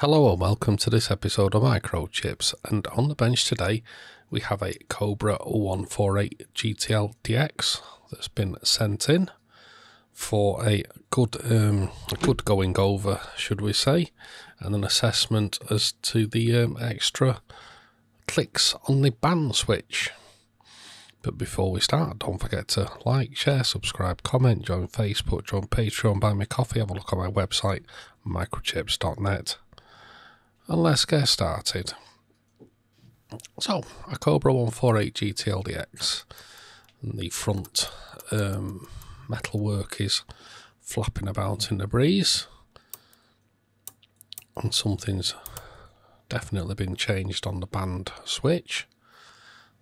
Hello and welcome to this episode of MicroChipz. And on the bench today, we have a Cobra 148 GTL DX that's been sent in for a good, um, a good going over, should we say, and an assessment as to the um, extra clicks on the band switch. But before we start, don't forget to like, share, subscribe, comment, join Facebook, join Patreon, buy me coffee, have a look at my website, microchipz.net. And let's get started. So, a Cobra 148 GTLDX. And the front um, metalwork is flapping about in the breeze. And something's definitely been changed on the band switch.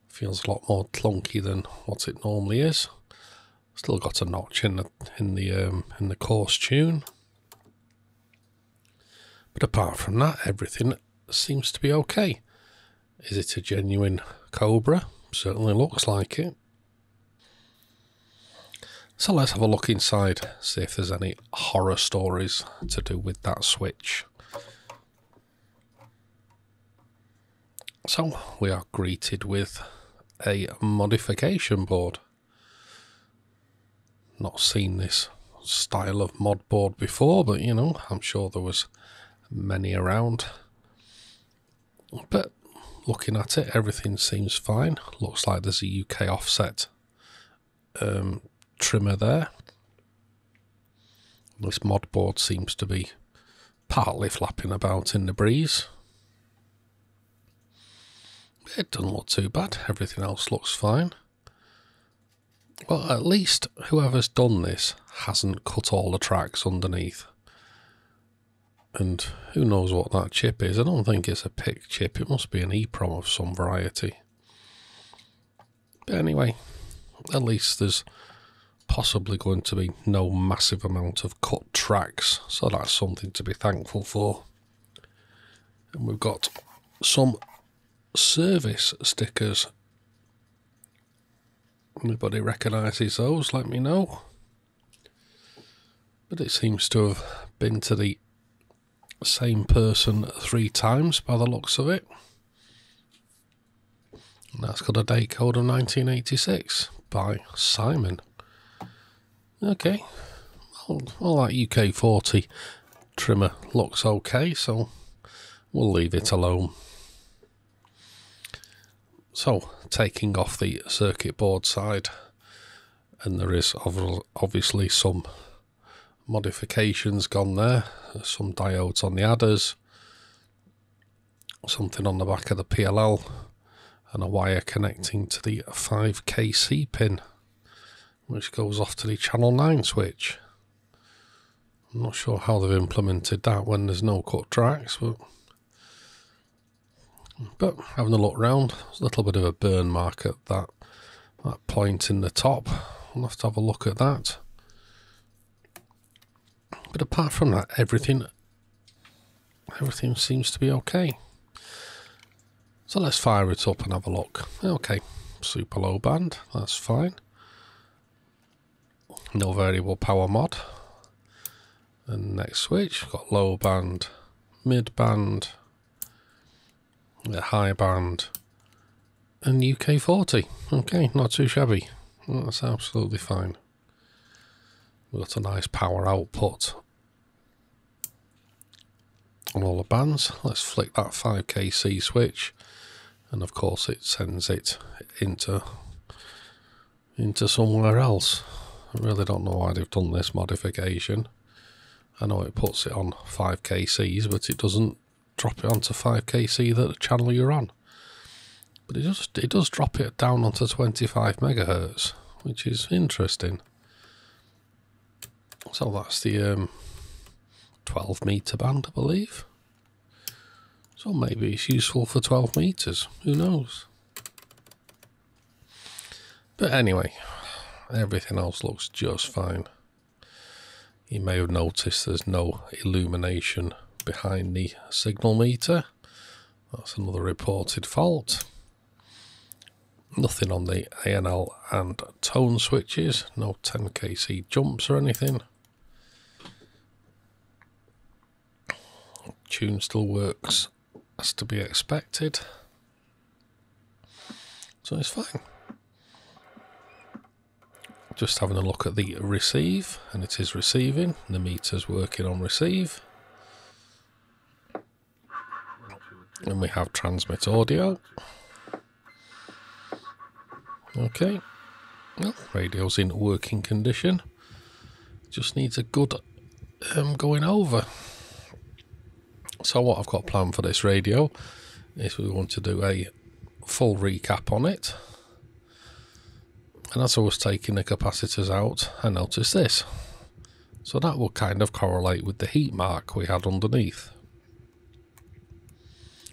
Feels a lot more clunky than what it normally is. Still got a notch in the in the um, in the coarse tune. But apart from that, everything seems to be okay. Is it a genuine Cobra? Certainly looks like it. So let's have a look inside, see if there's any horror stories to do with that switch. So we are greeted with a modification board. Not seen this style of mod board before, but you know, I'm sure there was many around. But looking at it, everything seems fine. Looks like there's a UK offset um, trimmer there. This mod board seems to be partly flapping about in the breeze. It doesn't look too bad. Everything else looks fine. Well, at least whoever's done this hasn't cut all the tracks underneath. And who knows what that chip is? I don't think it's a PIC chip. It must be an EEPROM of some variety. But anyway, at least there's possibly going to be no massive amount of cut tracks. So that's something to be thankful for. And we've got some service stickers. Anybody recognises those? Let me know. But it seems to have been to the same person three times by the looks of it. And that's got a date code of 1986 by Simon. Okay, well, that UK40 trimmer looks okay, so we'll leave it alone. So, taking off the circuit board side, and there is obviously some modifications gone there, some diodes on the adders, something on the back of the PLL, and a wire connecting to the 5kc pin, which goes off to the channel 9 switch. I'm not sure how they've implemented that when there's no cut tracks, but but having a look round, there's a little bit of a burn mark at that, that point in the top. We'll have to have a look at that. But apart from that, everything everything seems to be okay. So let's fire it up and have a look. Okay, super low band, that's fine. No variable power mod. And next switch, got low band, mid band, high band, and UK40. Okay, not too shabby. That's absolutely fine. We've got a nice power output on all the bands. Let's flick that 5kc switch and of course it sends it into into somewhere else. I really don't know why they've done this modification. I know it puts it on 5kcs but it doesn't drop it onto 5kc that the channel you're on. But it just it does drop it down onto 25 megahertz, which is interesting. So that's the um, 12 metre band, I believe. So maybe it's useful for 12 metres. Who knows? But anyway, everything else looks just fine. You may have noticed there's no illumination behind the signal meter. That's another reported fault. Nothing on the ANL and tone switches, no 10kc jumps or anything. Tune still works as to be expected. So it's fine. Just having a look at the receive, and it is receiving. The meter's working on receive. And we have transmit audio. Okay. Well, radio's in working condition. Just needs a good um, going over. So what I've got planned for this radio is we want to do a full recap on it. And as I was taking the capacitors out, I noticed this. So that will kind of correlate with the heat mark we had underneath.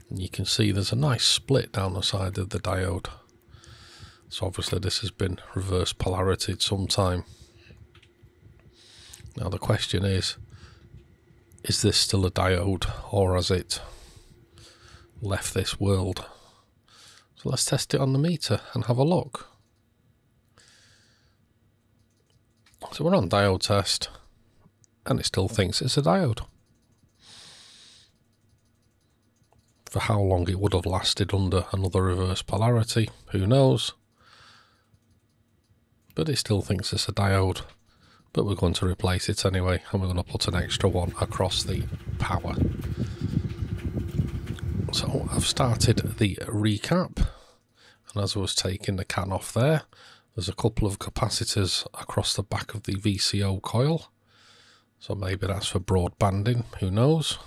And you can see there's a nice split down the side of the diode. So obviously this has been reverse polarity sometime. Now the question is, is this still a diode or has it left this world? So let's test it on the meter and have a look. So we're on diode test and it still thinks it's a diode. For how long it would have lasted under another reverse polarity, who knows? But it still thinks it's a diode. But we're going to replace it anyway, and we're going to put an extra one across the power. So I've started the recap, and as I was taking the can off there, there's a couple of capacitors across the back of the VCO coil. So maybe that's for broadbanding, who knows?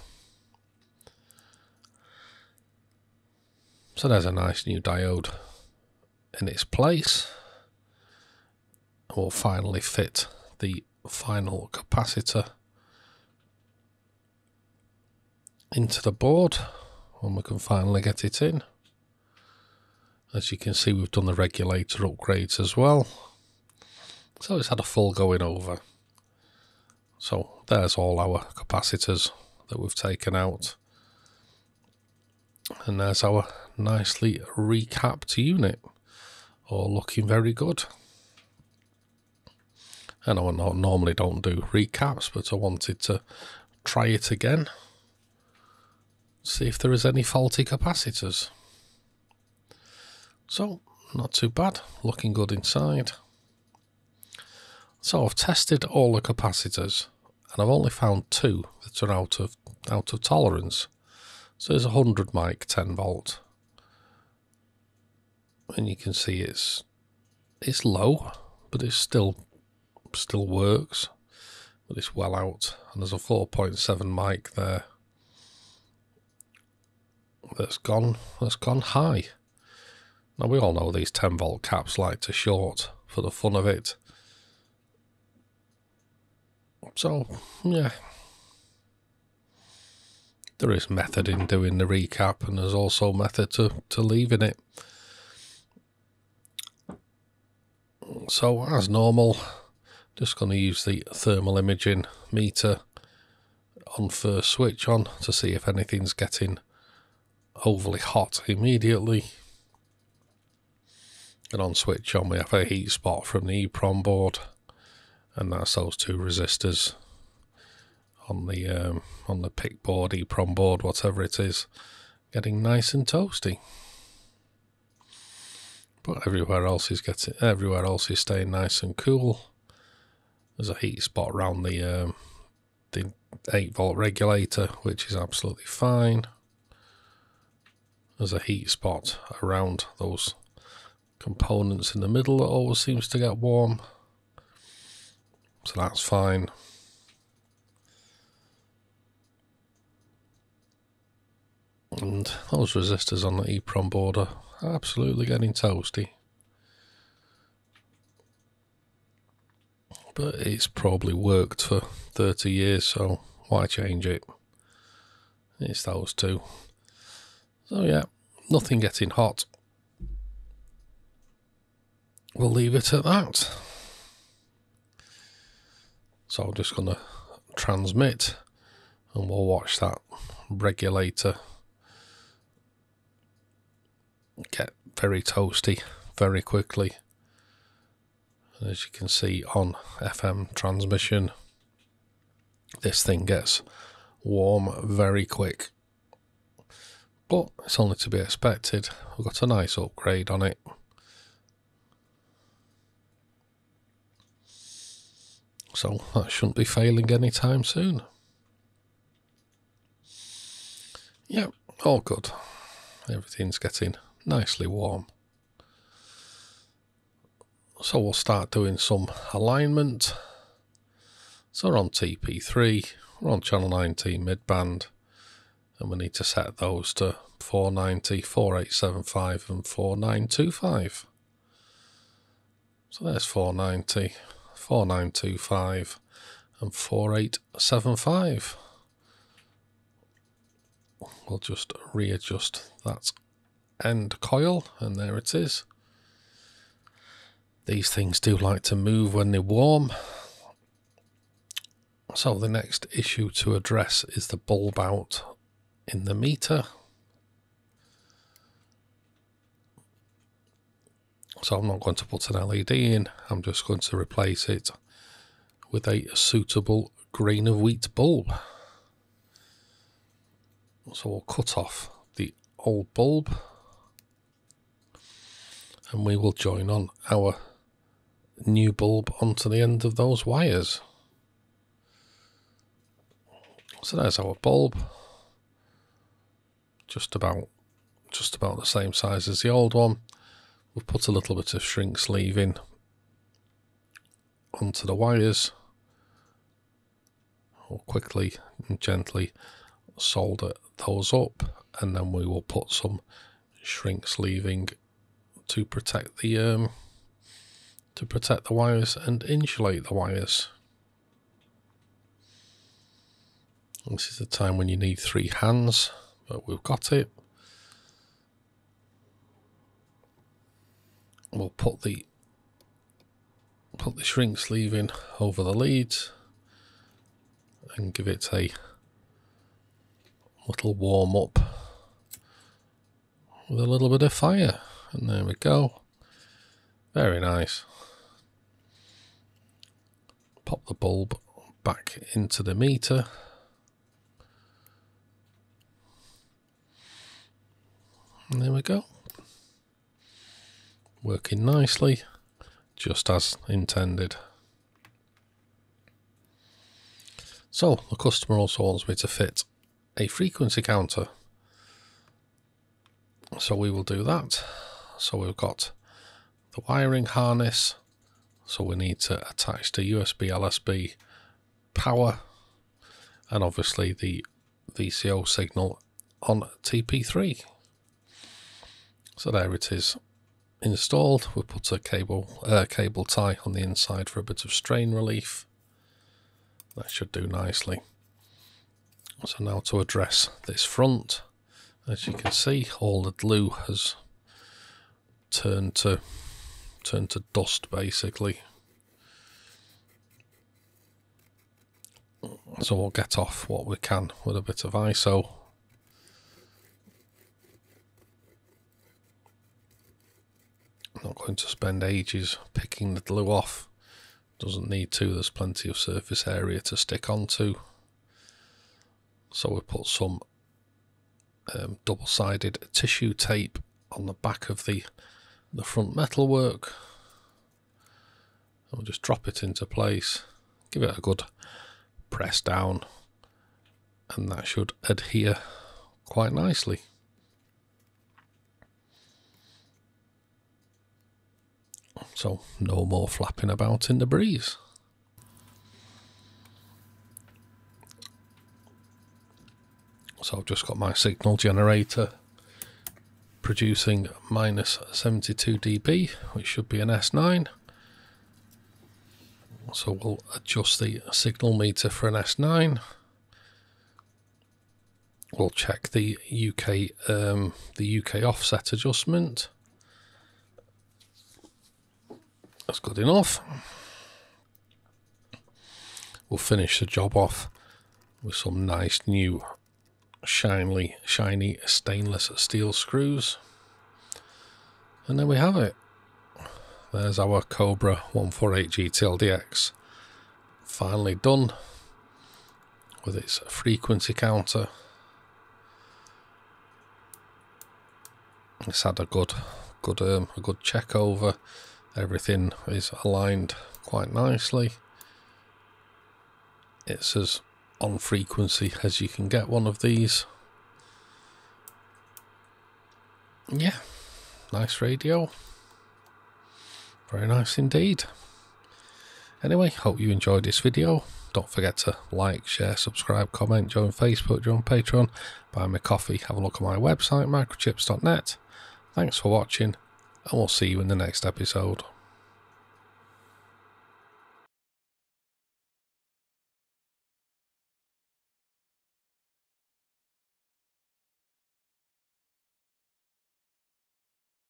So there's a nice new diode in its place. We'll finally fit the final capacitor into the board when we can finally get it in. As you can see, we've done the regulator upgrades as well. So it's had a full going over. So there's all our capacitors that we've taken out. And there's our nicely recapped unit, all looking very good. And I normally don't do recaps, but I wanted to try it again. See if there is any faulty capacitors. So, not too bad, looking good inside. So I've tested all the capacitors and I've only found two that are out of out of tolerance. So there's a 100 mic 10 volt. And you can see it's it's low, but it's still still works. But it's well out. And there's a 4.7 mic there. That's gone that's gone high. Now we all know these 10 volt caps like to short for the fun of it. So, yeah, there is method in doing the recap, and there's also method to, to leaving it. So, as normal, just going to use the thermal imaging meter on first switch on to see if anything's getting overly hot immediately. And on switch on, we have a heat spot from the EEPROM board, and that's those two resistors on the um, on the PIC board, EEPROM board, whatever it is, getting nice and toasty. But everywhere else is getting everywhere else is staying nice and cool. There's a heat spot around the um, the eight volt regulator, which is absolutely fine. There's a heat spot around those components in the middle that always seems to get warm. So that's fine. And those resistors on the EEPROM board are absolutely getting toasty. But it's probably worked for 30 years, so why change it? It's those two. So yeah, nothing getting hot. We'll leave it at that. So I'm just going to transmit and we'll watch that regulator get very toasty very quickly. As you can see on FM transmission, this thing gets warm very quick. But it's only to be expected. We've got a nice upgrade on it. So that shouldn't be failing anytime soon. Yep, all good. Everything's getting nicely warm. So we'll start doing some alignment. So we're on TP3, we're on channel 19 midband, and we need to set those to 490, 4875 and 4925. So there's 490, 4925 and 4875. We'll just readjust that end coil and there it is. These things do like to move when they're warm. So the next issue to address is the bulb out in the meter. So I'm not going to put an LED in, I'm just going to replace it with a suitable grain of wheat bulb. So we'll cut off the old bulb and we will join on our new bulb onto the end of those wires. So there's our bulb. Just about just about the same size as the old one. We've put a little bit of shrink sleeve in onto the wires. We'll quickly and gently solder those up and then we will put some shrink sleeving to protect the um, to protect the wires and insulate the wires. This is the time when you need three hands, but we've got it. We'll put the put the shrink sleeve in over the leads and give it a little warm up with a little bit of fire. And there we go. Very nice. Pop the bulb back into the meter. And there we go. Working nicely, just as intended. So, the customer also wants me to fit a frequency counter. So we will do that. So we've got the wiring harness. So we need to attach the USB LSB power and obviously the VCO signal on TP3. So there it is installed. We'll put a cable uh, cable tie on the inside for a bit of strain relief. That should do nicely. So now to address this front, as you can see, all the glue has turned to turned to dust basically. So we'll get off what we can with a bit of ISO. I'm not going to spend ages picking the glue off. Doesn't need to, there's plenty of surface area to stick onto. So we put some um, double-sided tissue tape on the back of the the front metalwork. And we'll just drop it into place, give it a good press down, and that should adhere quite nicely. So no more flapping about in the breeze. So I've just got my signal generator producing minus 72 dB, which should be an S9. So we'll adjust the signal meter for an S9. We'll check the UK um, the UK offset adjustment. That's good enough. We'll finish the job off with some nice new shiny, shiny stainless steel screws. And there we have it. There's our Cobra 148 GTLDX. Finally done with its frequency counter. It's had a good, good, um, a good check over. Everything is aligned quite nicely. It's as on frequency as you can get one of these. Yeah, nice radio. Very nice indeed. Anyway, hope you enjoyed this video. Don't forget to like, share, subscribe, comment, join Facebook, join Patreon, buy me coffee, have a look at my website, microchipz.net. Thanks for watching, and we'll see you in the next episode.